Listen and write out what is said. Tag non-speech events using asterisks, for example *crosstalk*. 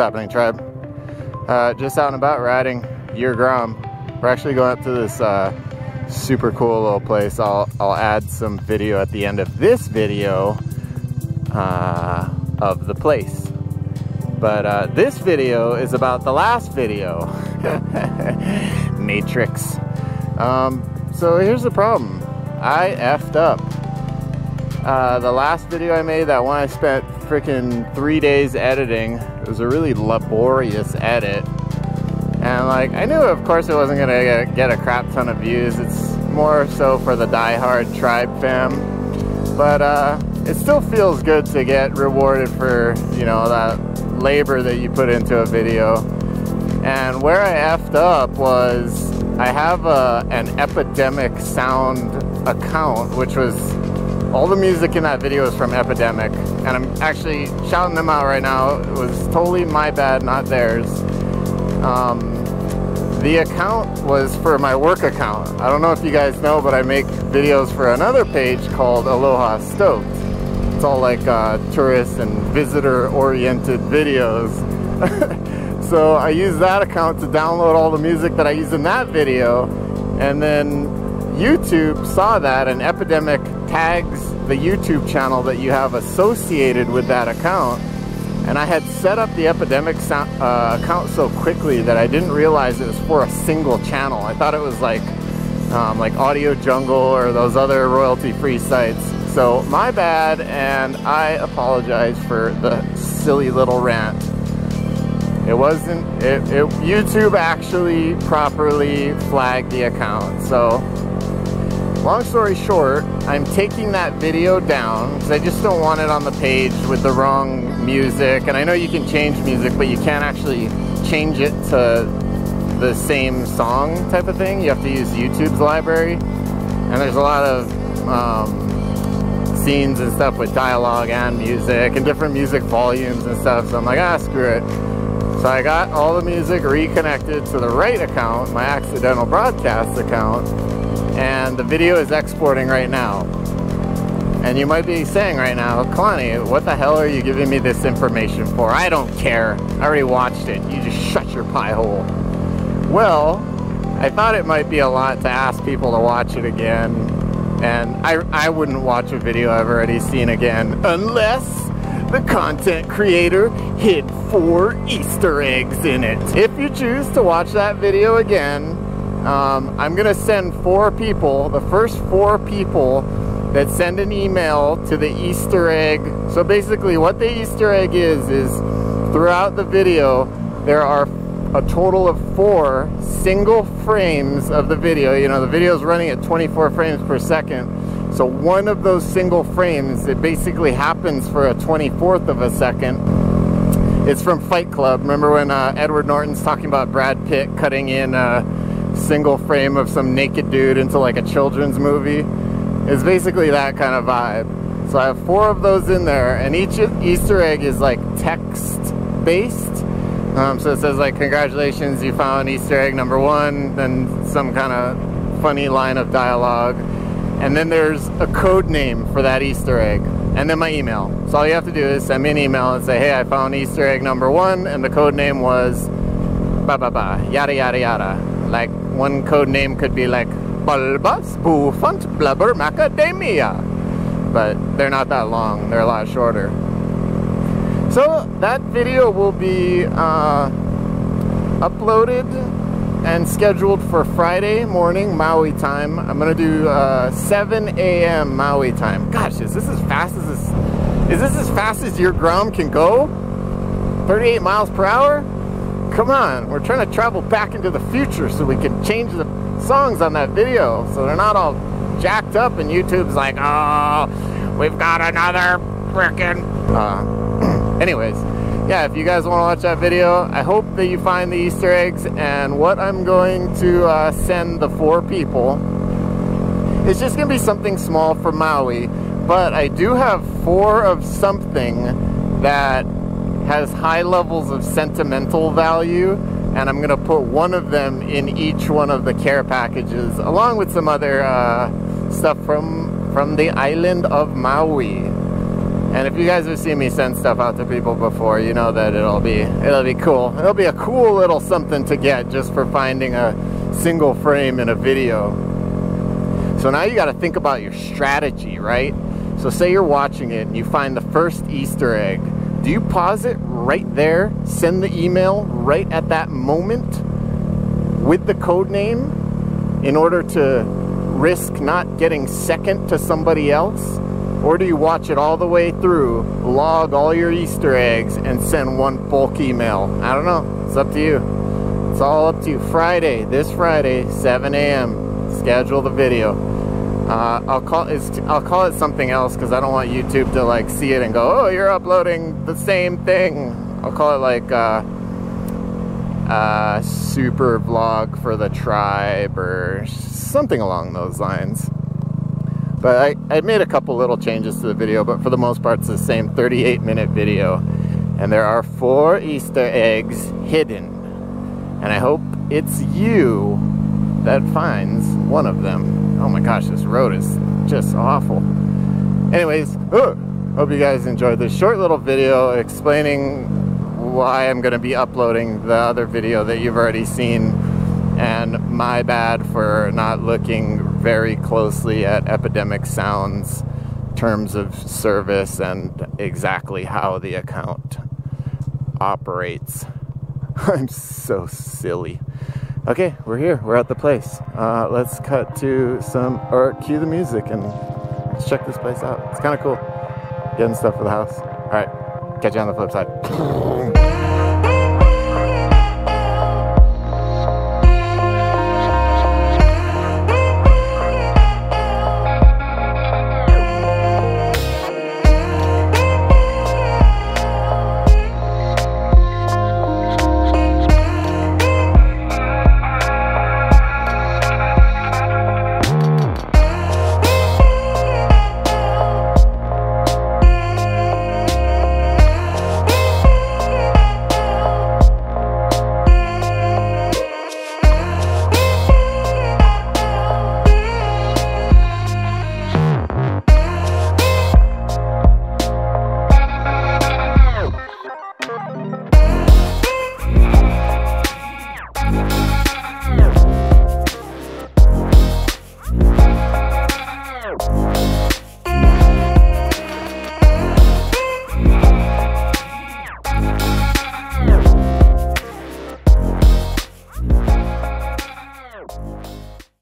happening, tribe? Uh, just out and about riding your Grom. We're actually going up to this uh, super cool little place. I'll, I'll add some video at the end of this video uh, of the place. But uh, this video is about the last video. *laughs* Matrix. Um, so here's the problem. I effed up. Uh, the last video I made, that one I spent freaking three days editing. It was a really laborious edit. And like, I knew of course it wasn't gonna get, a crap ton of views. It's more so for the die-hard tribe fam. But uh, it still feels good to get rewarded for, you know, that labor that you put into a video. And where I effed up was I have a, an Epidemic Sound account, which was all the music in that video is from Epidemic. And I'm actually shouting them out right now. It was totally my bad, not theirs. Um, the account was for my work account. I don't know if you guys know, but I make videos for another page called Aloha Stoked. It's all like uh, tourist and visitor oriented videos. *laughs* so I use that account to download all the music that I used in that video. And then YouTube saw that and Epidemic tags the YouTube channel that you have associated with that account. And I had set up the Epidemic sound, uh, account so quickly that I didn't realize it was for a single channel. I thought it was like um, like Audio Jungle or those other royalty-free sites. So my bad, and I apologize for the silly little rant. It wasn't, it, it, YouTube actually properly flagged the account. So long story short, I'm taking that video down because I just don't want it on the page with the wrong music. And I know you can change music, but you can't actually change it to the same song type of thing. You have to use YouTube's library. And there's a lot of um, scenes and stuff with dialogue and music and different music volumes and stuff. So I'm like, ah, screw it. So I got all the music reconnected to the right account, my accidental broadcast account, and the video is exporting right now. And you might be saying right now, Kalani, what the hell are you giving me this information for? I don't care. I already watched it. You just shut your pie hole. Well, I thought it might be a lot to ask people to watch it again. And I, I wouldn't watch a video I've already seen again unless the content creator hid four Easter eggs in it. If you choose to watch that video again, um, I'm gonna send four people, the first four people that send an email to the Easter egg. So basically what the Easter egg is, is throughout the video, there are a total of four single frames of the video. You know, the video is running at 24 frames per second. So one of those single frames, it basically happens for a 24th of a second. It's from Fight Club. Remember when uh, Edward Norton's talking about Brad Pitt cutting in a single frame of some naked dude into like a children's movie? It's basically that kind of vibe. So I have four of those in there, and each Easter egg is like text based. Um, so it says like, congratulations, you found Easter egg number one, then some kind of funny line of dialogue. And then there's a code name for that Easter egg. And then my email. So all you have to do is send me an email and say, hey, I found Easter egg number one, and the code name was ba ba ba, yada yada yada. Like one code name could be like bulbous buffant blubber macadamia. But they're not that long, they're a lot shorter. So that video will be uh, uploaded and scheduled for Friday morning Maui time. I'm gonna do uh, 7 a.m. Maui time. Gosh, is this as fast as this? Is this as fast as your Grom can go? 38 miles per hour? Come on, we're trying to travel back into the future so we can change the songs on that video so they're not all jacked up and YouTube's like, oh, we've got another frickin' uh, *clears throat* anyways, yeah, if you guys want to watch that video, I hope that you find the Easter eggs and what I'm going to uh, send the four people. It's just going to be something small for Maui, but I do have four of something that has high levels of sentimental value and I'm to put one of them in each one of the care packages along with some other uh, stuff from from the island of Maui. And if you guys have seen me send stuff out to people before, you know that it'll be it'll be cool. It'll be a cool little something to get just for finding a single frame in a video. So now you got to think about your strategy, right? So say you're watching it and you find the first Easter egg. Do you pause it right there, send the email right at that moment with the code name in order to risk not getting second to somebody else? Or do you watch it all the way through, log all your Easter eggs, and send one bulk email? I don't know. It's up to you. It's all up to you. Friday, this Friday, 7 a.m. Schedule the video. Uh, I'll call it. I'll call it something else because I don't want YouTube to like see it and go, "Oh, you're uploading the same thing." I'll call it like uh, uh, super vlog for the tribe or something along those lines. But I, I made a couple little changes to the video, but for the most part it's the same 38 minute video. And there are four Easter eggs hidden. And I hope it's you that finds one of them. Oh my gosh, this road is just awful. Anyways, hope you guys enjoyed this short little video explaining why I'm going to be uploading the other video that you've already seen and my bad for not looking very closely at Epidemic Sound's terms of service and exactly how the account operates. *laughs* I'm so silly. Okay, we're here. We're at the place. Uh, let's cut to some, or cue the music and let's check this place out. It's kind of cool. Getting stuff for the house. All right, catch you on the flip side. *laughs*